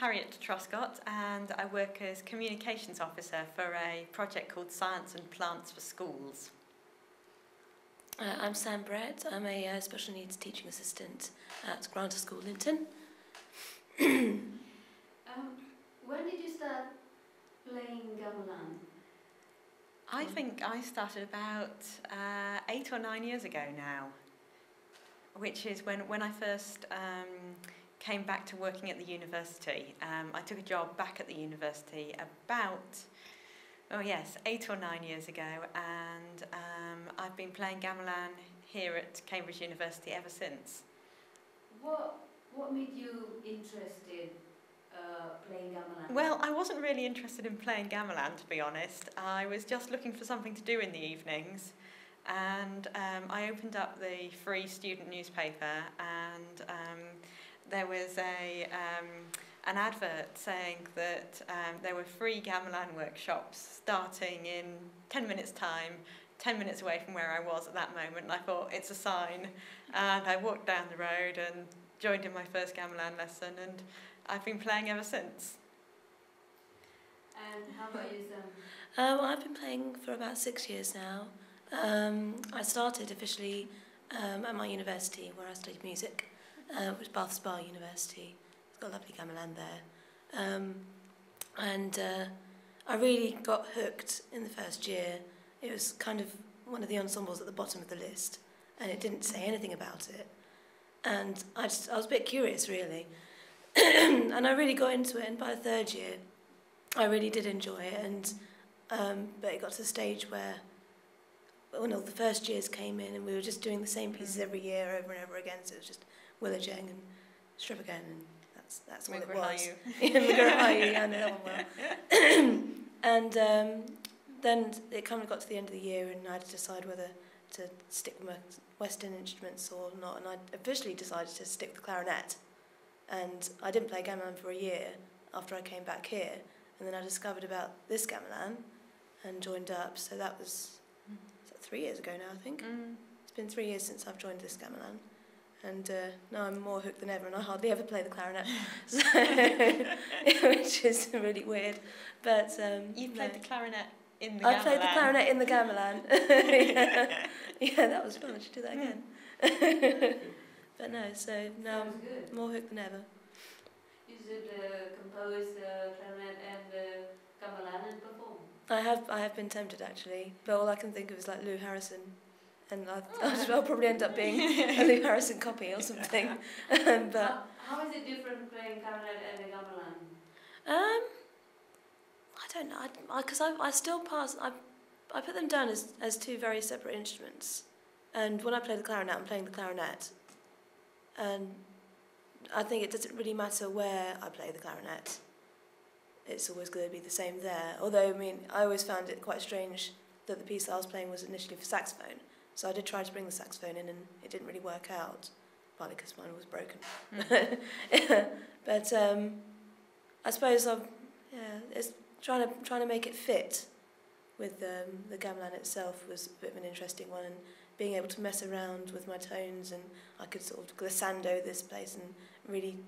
Harriet Truscott and I work as Communications Officer for a project called Science and Plants for Schools. Uh, I'm Sam Brett. I'm a uh, special needs teaching assistant at Granta School Linton. um, when did you start playing gamelan? I think I started about uh, eight or nine years ago now, which is when, when I first um, came back to working at the university. Um, I took a job back at the university about, oh yes, eight or nine years ago, and um, I've been playing gamelan here at Cambridge University ever since. What, what made you interested uh, playing gamelan? Well, I wasn't really interested in playing gamelan, to be honest. I was just looking for something to do in the evenings. And um, I opened up the free student newspaper, and um, there was a um, an advert saying that um, there were free gamelan workshops starting in 10 minutes' time, 10 minutes away from where I was at that moment. And I thought, it's a sign. And I walked down the road and joined in my first gamelan lesson. And I've been playing ever since. And how about you, Sam? Uh, well, I've been playing for about six years now. Um, I started officially um, at my university where I studied music, uh, which is Bath Spa University. It's got a lovely gamelan there. Um, and uh, I really got hooked in the first year. It was kind of one of the ensembles at the bottom of the list, and it didn't say anything about it. And I, just, I was a bit curious, really. and I really got into it, and by the third year, I really did enjoy it. And um, but it got to the stage where, when all the first years came in, and we were just doing the same pieces every year, over and over again. So it was just Wilujeng and Srepegan, and that's that's what it was. Mugi Rahayu. yeah, I know that one well. and um, then it kind of got to the end of the year, and I had to decide whether to stick with my Western instruments or not. And I officially decided to stick with the clarinet. And I didn't play gamelan for a year after I came back here. And then I discovered about this gamelan and joined up. So that was is that three years ago now, I think. Mm. It's been three years since I've joined this gamelan. And uh, now I'm more hooked than ever, and I hardly ever play the clarinet, so, which is really weird. But um, You played no. the clarinet in the I played the clarinet in the gamelan. yeah. yeah, that was fun. I should do that again. but no, so now I'm more hooked than ever. You should uh, compose uh, clarinet and uh, gamelan and perform. I have I have been tempted actually, but all I can think of is like Lou Harrison, and I, I'll, probably end up being a Lou Harrison copy or something. but how, how is it different playing clarinet and the gamelan? um, I don't know, because I, I, I still pass. I I put them down as as two very separate instruments, and when I play the clarinet, I'm playing the clarinet, and I think it doesn't really matter where I play the clarinet. It's always going to be the same there. Although, I mean, I always found it quite strange that the piece I was playing was initially for saxophone. So I did try to bring the saxophone in and it didn't really work out, partly because mine was broken. but um, I suppose I'm, yeah, it's trying to, trying to make it fit with um, the gamelan itself was a bit of an interesting one and being able to mess around with my tones and I could sort of glissando this place and really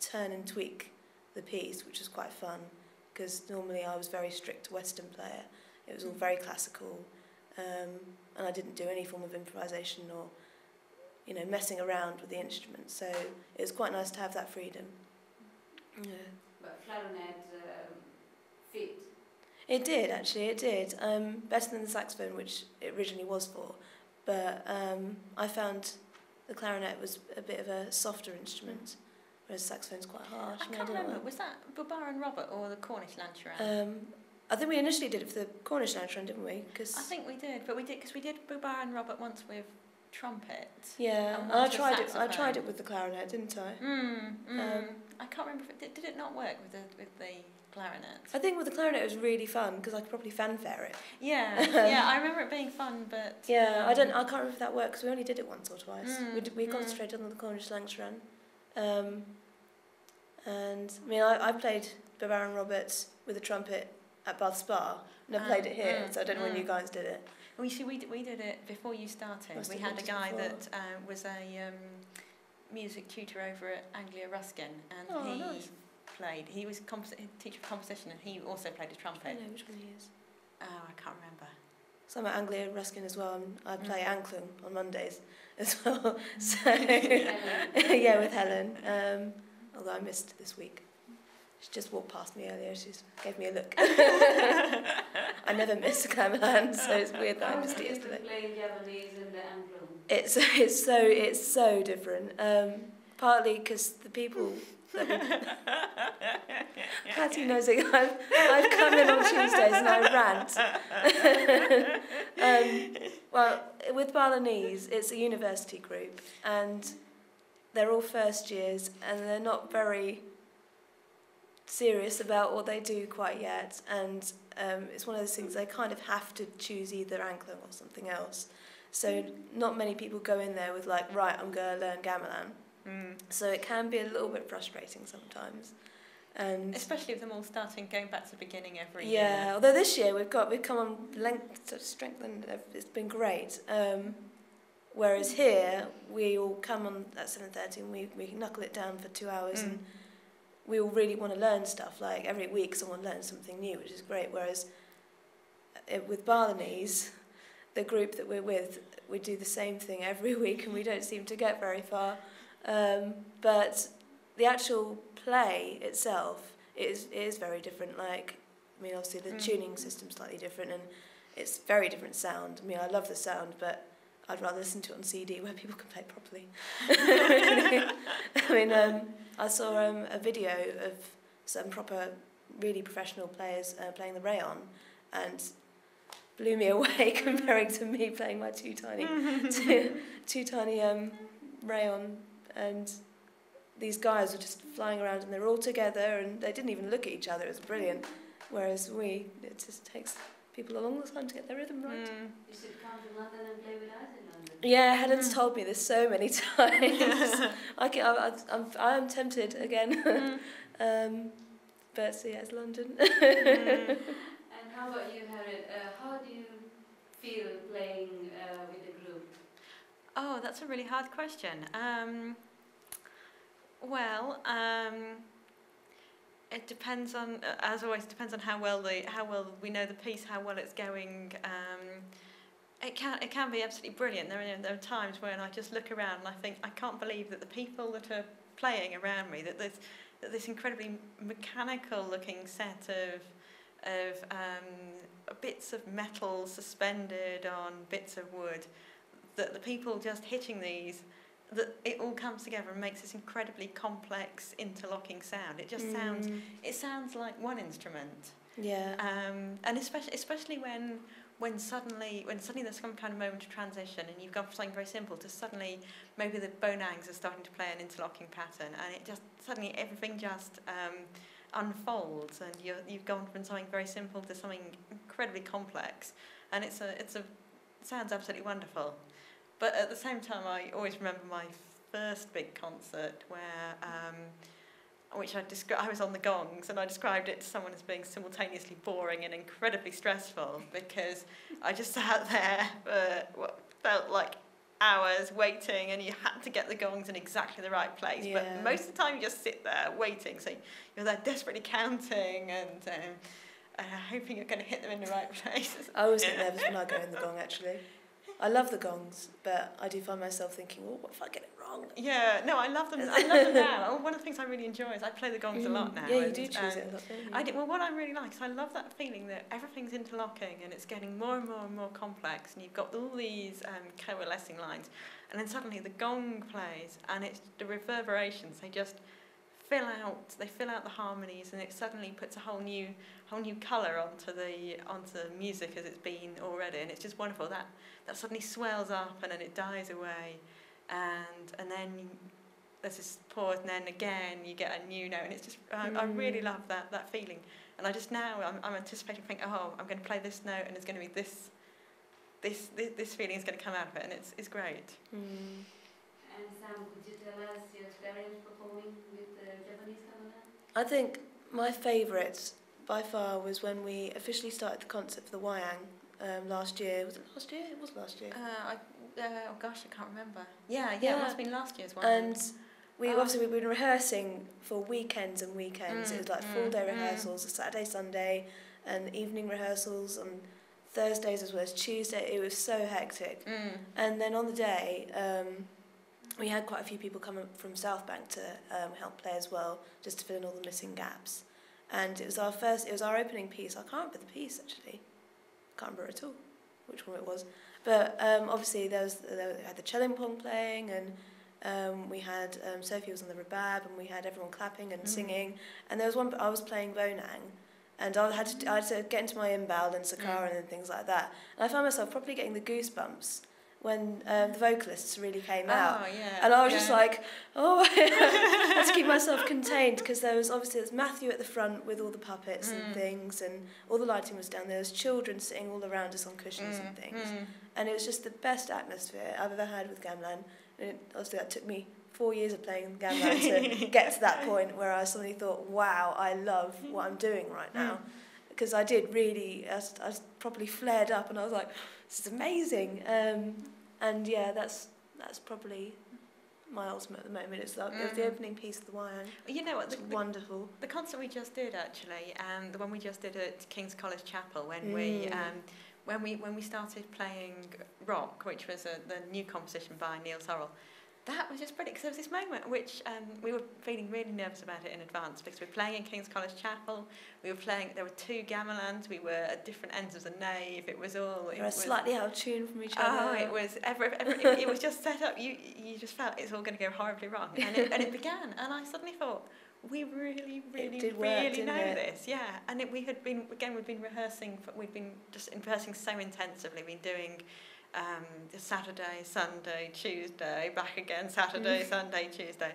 turn and tweak the piece, which was quite fun because normally I was very strict Western player. It was all very classical, um, and I didn't do any form of improvisation or, you know, messing around with the instrument. So it was quite nice to have that freedom. Yeah. But clarinet um, fit. It did actually. It did. Um, better than the saxophone, which it originally was for. But um, I found the clarinet was a bit of a softer instrument, whereas saxophone's quite harsh. I mean, can't don't know remember, was that Bubaran Robert or the Cornish Lancaran? Um, I think we initially did it for the Cornish Lancaran, didn't we? Cause I think we did, but we did because we did Bubaran Robert once with trumpet. yeah, and and I tried it. I tried it with the clarinet, didn't I? Mm, mm. Um, I can't remember if it did, did it not work with the with the clarinet. I think with the clarinet it was really fun because I could probably fanfare it. Yeah, yeah, I remember it being fun, but Yeah, I don't. um, I can't remember if that worked because we only did it once or twice. Mm, we d- we concentrated on the Cornish Lancaran. Um, and I mean, I, I played Baron Roberts with a trumpet at Bath Spa. Never Ah, played it here, mm, so I don't know when mm. you guys did it. We see we did, we did it before you started. Must we had a guy before. that uh, was a um, music tutor over at Anglia Ruskin, and Oh, he nice. played. He was compos- teacher of composition, and he also played the I trumpet. don't know which one he is. Oh, I can't remember. So I'm at Anglia Ruskin as well. and I play Mm. On Mondays as well. So yeah, with Helen. Um, although I missed this week. She just walked past me earlier. She gave me a look. I never miss a gamelan, so it's weird that I missed it is yesterday. playing Javanese in the Anglo? It's it's so it's so different. Um, partly because the people that Patty knows it. I've, I've come in on Tuesdays and I rant. um, well, with Balinese, it's a university group and they're all first years and they're not very serious about what they do quite yet. And um, it's one of those things they kind of have to choose either Anglo or something else. So not many people go in there with like, right, I'm going to learn gamelan. Mm. So it can be a little bit frustrating sometimes. And Especially with them all starting going back to the beginning every yeah, year. Yeah, although this year we've got we've come on length sort of strengthened. uh, It's been great. Um, whereas here we all come on at seven thirty and we we knuckle it down for two hours Mm. and we all really want to learn stuff. Like every week, someone learns something new, which is great. Whereas uh, it, with Balinese, the group that we're with, we do the same thing every week, and we don't seem to get very far. Um, but the actual play itself is it is very different. Like, I mean, obviously the mm. tuning system's slightly different, and it's very different sound. I mean, I love the sound, but I'd rather listen to it on CD where people can play properly. I mean, um, I saw um, a video of some proper, really professional players uh, playing the reyong, and blew me away comparing to me playing my two tiny, two, two tiny um, reyong and these guys were just flying around and they're all together and they didn't even look at each other. It was brilliant. Whereas we, it just takes people a long time to get their rhythm right. Mm. You should come to London and play with us in London. Yeah, Helen's Mm. told me this so many times. I can, I, I, I'm, I'm tempted again. Mm. um, but so yeah, it's London. Mm. And how about you, Harriet? Uh, how do you feel playing uh, with the group? Oh, that's a really hard question. Um, well, um, It depends on, uh, as always, depends on how well the how well we know the piece, how well it's going. Um, it can it can be absolutely brilliant. There are, there are times when I just look around and I think I can't believe that the people that are playing around me that this that this incredibly mechanical looking set of of um, bits of metal suspended on bits of wood that the people just hitting these that it all comes together and makes this incredibly complex interlocking sound. It just sounds Mm, it sounds like one instrument. Yeah. um, and especially especially when when suddenly when suddenly there's some kind of moment of transition and you've gone from something very simple to suddenly maybe the bonangs are starting to play an interlocking pattern and it just suddenly everything just um, unfolds and you're, you've gone from something very simple to something incredibly complex. And it's a it's a it sounds absolutely wonderful but at the same time I always remember my first big concert where um, which I descri- I was on the gongs and I described it to someone as being simultaneously boring and incredibly stressful because I just sat there for what felt like hours waiting and you had to get the gongs in exactly the right place Yeah. but most of the time you just sit there waiting so you're there desperately counting and um, uh, hoping you're going to hit them in the right place I always get nervous when I go in the gong actually. I love the gongs, but I do find myself thinking, well, what if I get it wrong? yeah no I love them I love them now One of the things I really enjoy is I play the gongs a lot now Mm, Yeah, you and, do choose it a lot. I did, well, what I really like is I love that feeling that everything's interlocking and it's getting more and more and more complex, and you've got all these um, coalescing lines, and then suddenly the gong plays, and it's the reverberations. They just fill out, they fill out the harmonies, and it suddenly puts a whole new, whole new colour onto the onto the music as it's been already, and it's just wonderful. That that suddenly swells up and then it dies away, and and then. There's this pause, and then again you get a new note, and it's just I, I really Mm. love that that feeling. And I just now I'm, I'm anticipating, think, oh, I'm going to play this note, and it's going to be this, this, this, this feeling is going to come out of it, and it's it's great. Mm. And Sam, could you tell us your experience performing with the Javanese gamelan? I think my favourite by far was when we officially started the concert for the Wayang um, last year. Was it last year? It was last year. Uh, I, uh, oh gosh, I can't remember. Yeah, yeah, Yeah. it must have been last year's one. And we Oh. obviously we've been rehearsing for weekends and weekends. it was like Mm, full day mm, mm. rehearsals, Saturday, Sunday, and evening rehearsals on Thursdays as well as Tuesday. It was so hectic. Mm. And then on the day, um, we had quite a few people come from South Bank to um, help play as well, just to fill in all the missing gaps. And it was our first, it was our opening piece. I can't remember the piece actually. Can't remember at all which one it was. But um, obviously there was there we had the Celempung playing and um, we had um, Sophie was on the rebab and we had everyone clapping and Mm. singing. And there was one I was playing Bonang and I had to I had to get into my imbal and Sekaran Mm. and things like that. And I found myself probably getting the goosebumps when um, the vocalists really came oh, out. Yeah, and I was yeah. just like, oh, I had to keep myself contained because there was obviously there's Matthew at the front with all the puppets mm. and things, and all the lighting was down there. There's children sitting all around us on cushions mm. and things, mm. and it was just the best atmosphere I've ever had with Gamelan. And it, obviously that took me four years of playing Gamelan to get to that point where I suddenly thought, wow, I love what I'm doing right mm. now. Because I did really, I, I properly flared up and I was like, This is amazing. Um, and yeah, that's that's probably my ultimate at the moment. It's like mm. the opening piece of the Wyan. You know what? The, it's wonderful. The, the concert we just did actually, um, the one we just did at King's College Chapel when mm. we um, when we when we started playing rock, which was a, the new composition by Neil Sorrell. That was just brilliant because there was this moment which um, we were feeling really nervous about it in advance because we were playing in King's College Chapel. We were playing. There were two gamelans. We were at different ends of the nave. It was all. It They're was, slightly out of tune from each other. Oh, other. it was every, every, it, it was just set up. You you just felt it's all going to go horribly wrong, and it, and it began. And I suddenly thought, we really, really, did work, really didn't know it? this, yeah. And it, we had been again, We'd been rehearsing. For, we'd been just rehearsing so intensively. Been doing. Um, Saturday, Sunday, Tuesday, back again, Saturday, Mm. Sunday, Tuesday,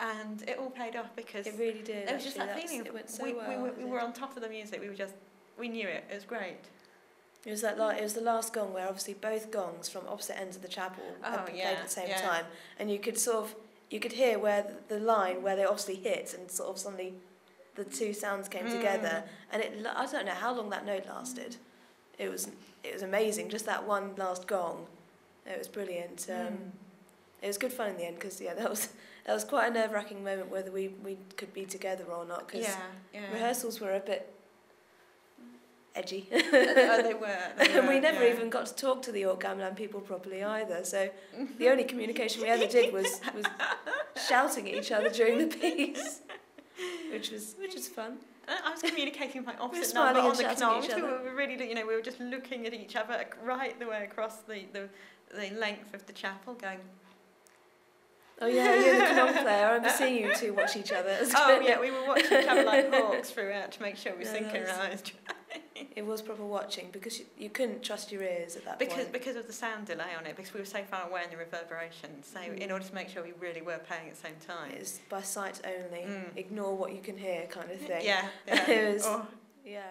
and it all paid off because It really did. there was just that feeling. It went so we, well. we, were, we were on top of the music. We were just, we knew it. It was great. It was that. Like, it was the last gong where obviously both gongs from opposite ends of the chapel had Oh, played at the same yeah. time, and you could sort of you could hear where the, the line where they obviously hit, and sort of suddenly the two sounds came Mm. together, and it. I don't know how long that note lasted. It was it was amazing. Just that one last gong, it was brilliant. Um, Mm. It was good fun in the end because yeah, that was that was quite a nerve wracking moment whether we, we could be together or not because Yeah, yeah. rehearsals were a bit edgy. oh, they were. They and we never yeah. even got to talk to the York Gamelan people properly either. So the only communication we ever did was was shouting at each other during the piece, which was which was fun. I was communicating my opposite number on the shouting at each knobs. We were really, you know, we were just looking at each other right the way across the, the, the length of the chapel, going, Oh yeah, you're the canon player. I remember seeing you two watch each other. Oh yeah, we were watching each other like hawks throughout to make sure we No, synchronised. it was proper watching because you, you couldn't trust your ears at that because, point. Because of the sound delay on it, because we were so far away in the reverberation. So mm. in order to make sure we really were playing at the same time. It's by sight only. Mm. Ignore what you can hear kind of thing. Yeah. yeah. it was, oh. Yeah.